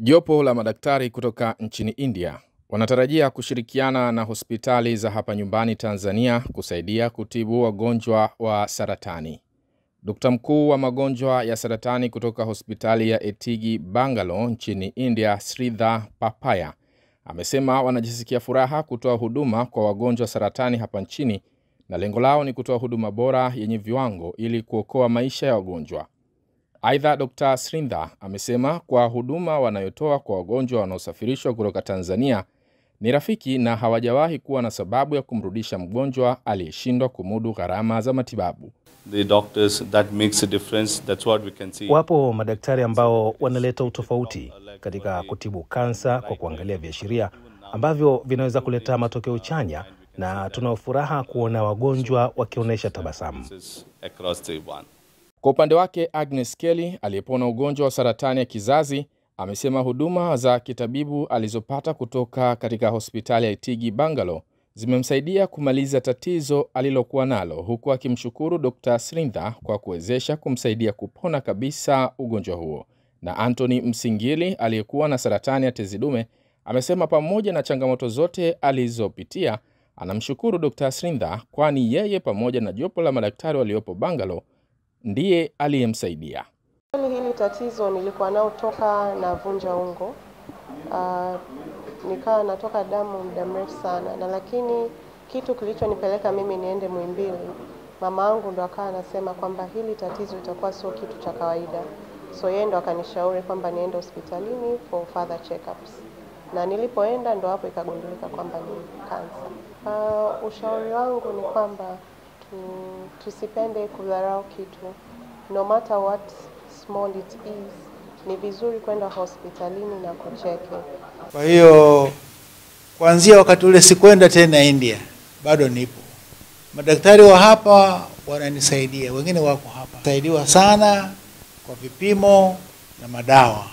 Jopo la madaktari kutoka nchini India wanatarajia kushirikiana na hospitali za hapa nyumbani Tanzania kusaidia kutibu wagonjwa wa saratani. Dokta mkuu wa magonjwa ya saratani kutoka hospitali ya Etigi Bangalore nchini India, Sridhar Papaya, amesema wanajisikia furaha kutoa huduma kwa wagonjwa wa saratani hapa nchini na lengo lao ni kutoa huduma bora yenye viwango ili kuokoa maisha ya wagonjwa. Aidha, Dr. Srindha amesema kwa huduma wanayotoa kwa wagonjwa wanaosafirishwa kutoka Tanzania ni rafiki na hawajawahi kuwa na sababu ya kumrudisha mgonjwa aliyeshindwa kumudu gharama za matibabu. the doctors that makes a difference that's what we can see Wapo madaktari ambao wanaleta utofauti katika kutibu kansa kwa kuangalia viashiria ambavyo vinaweza kuleta matokeo chanya, na tunaofuraha kuona wagonjwa wakionyesha tabasamu. Kwa upande wake, Agnes Kelly aliyepona ugonjwa wa saratani ya kizazi amesema huduma za kitabibu alizopata kutoka katika hospitali ya Itigi Bangalore zimemsaidia kumaliza tatizo alilokuwa nalo, huku akimshukuru Dr. Srinda kwa kuwezesha kumsaidia kupona kabisa ugonjwa huo. Na Anthony Msingili aliyekuwa na saratani ya tezi dume amesema pamoja na changamoto zote alizopitia anamshukuru Dr. Srinda kwani yeye pamoja na jopo la madaktari waliopo Bangalore ndiye aliyemsaidia. Hili hili tatizo nilikuwa nao toka na vunja ungo. Uh, nikawa natoka damu muda mrefu sana, na lakini kitu kilichonipeleka mimi niende Muhimbili, mama yangu ndo akawa anasema kwamba hili tatizo litakuwa sio kitu cha kawaida, so yeye ndo akanishauri kwamba niende hospitalini for further checkups, na nilipoenda ndo hapo ikagundulika kwamba ni kansa. Uh, ushauri wangu ni kwamba tu, tusipende kudharau kitu no matter what small it is, ni vizuri kwenda hospitalini na kucheke. Kwa hiyo kuanzia wakati ule sikwenda tena India, bado nipo. Madaktari wa hapa wananisaidia, wengine wako hapa, saidiwa sana kwa vipimo na madawa.